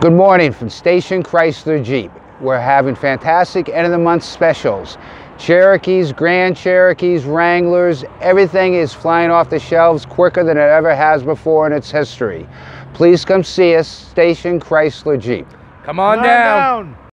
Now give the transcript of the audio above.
Good morning from Station Chrysler Jeep. We're having fantastic end of the month specials. Cherokees, Grand Cherokees, Wranglers, everything is flying off the shelves quicker than it ever has before in its history. Please come see us, Station Chrysler Jeep. Come on, Come down. down.